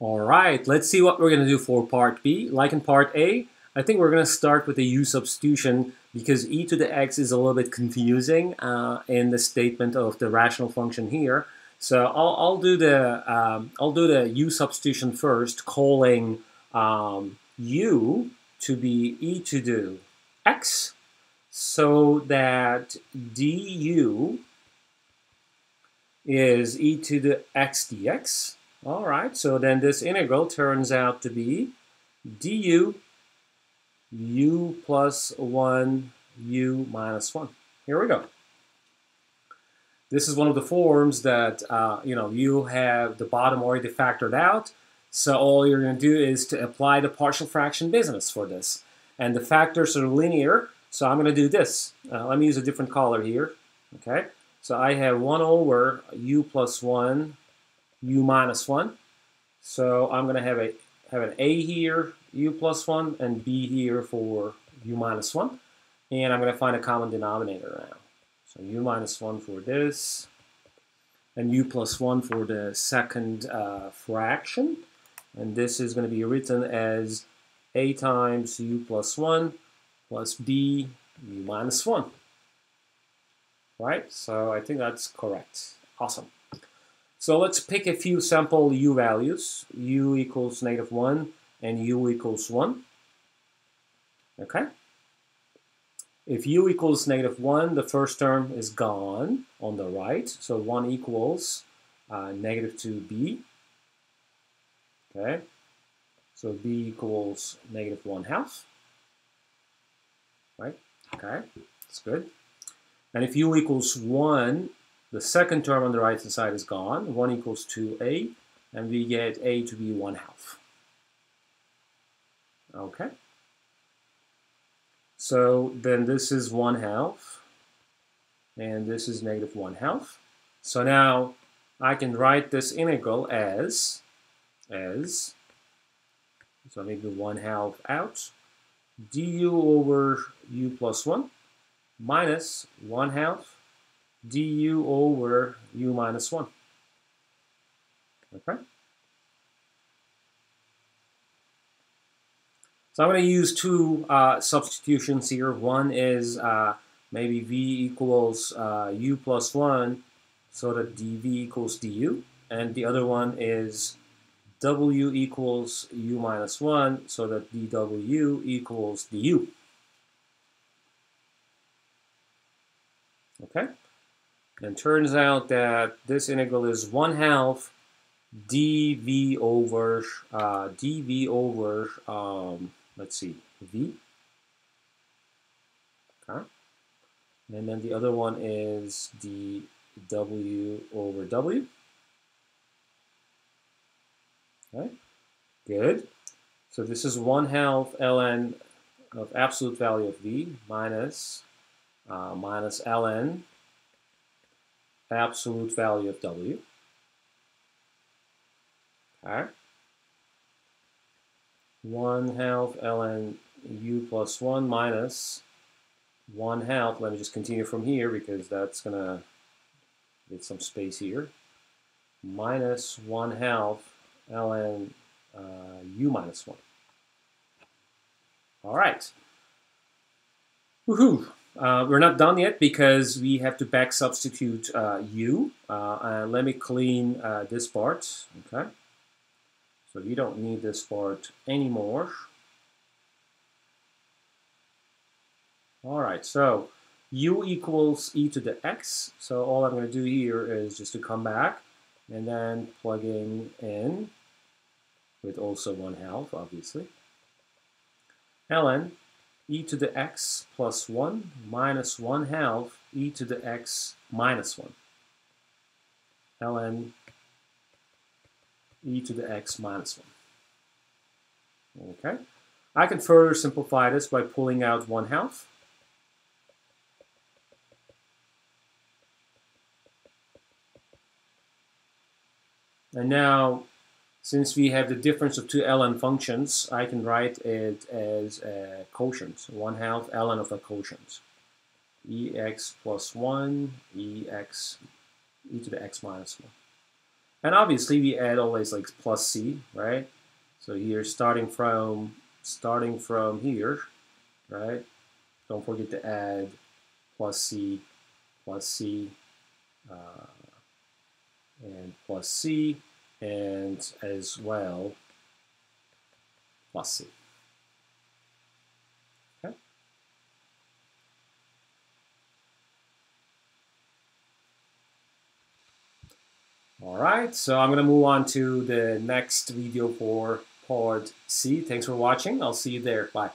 All right, let's see what we're going to do for part B. Like in part A, I think we're going to start with the u substitution because e to the x is a little bit confusing uh, in the statement of the rational function here. So I'll, I'll do the um, I'll do the u substitution first, calling um, u to be e to the x, so that du is e to the x dx. All right, so then this integral turns out to be du u plus 1 u minus 1. Here we go. This is one of the forms that, uh, you know, you have the bottom already factored out. So all you're going to do is to apply the partial fraction business for this. And the factors are linear, so I'm going to do this. Uh, let me use a different color here. Okay, so I have 1 over u plus 1 u minus 1. So I'm going to have a have an a here, u plus 1, and b here for u minus 1. And I'm going to find a common denominator now. So u minus 1 for this, and u plus 1 for the second uh, fraction. And this is going to be written as a times u plus 1 plus b u minus 1. Right? So I think that's correct. Awesome. So let's pick a few sample u values. u equals negative 1 and u equals 1. Okay? If u equals negative 1, the first term is gone on the right. So 1 equals uh, negative 2b. Okay? So b equals negative 1 half. Right? Okay, that's good. And if u equals 1, the second term on the right hand side is gone. 1 equals 2a, and we get a to be 1 half. Okay. So then this is 1 half, and this is negative 1 half. So now I can write this integral as, as, so I make the 1 half out, du over u plus 1 minus 1 half du over u minus 1. Okay? So I'm going to use two uh, substitutions here. One is uh, maybe v equals uh, u plus 1 so that dv equals du. And the other one is w equals u minus 1 so that dw equals du. Okay? And turns out that this integral is 1 half dv over uh, dv over um, let's see v? Okay and then the other one is dw over w. Okay good. So this is 1 half ln of absolute value of v minus uh, minus ln absolute value of W. Okay. 1 half ln u plus 1 minus 1 half, let me just continue from here because that's going to get some space here, minus 1 half ln uh, u minus 1. All right. Woohoo! Uh, we're not done yet because we have to back substitute uh, u. Uh, let me clean uh, this part, okay? So we don't need this part anymore. All right, so u equals e to the x. So all I'm going to do here is just to come back and then plugging in with also one half, obviously. ln e to the x plus 1 minus 1 half e to the x minus 1. ln e to the x minus 1. Okay. I can further simplify this by pulling out 1 half. And now since we have the difference of two ln functions, I can write it as a quotient, 1 half ln of a quotient. ex plus 1, ex, e to the x minus 1. And obviously we add always like plus c, right? So here starting from starting from here, right? Don't forget to add plus c, plus c, uh, and plus c, and as well plus c. Okay. All right, so I'm going to move on to the next video for part C. Thanks for watching. I'll see you there. Bye.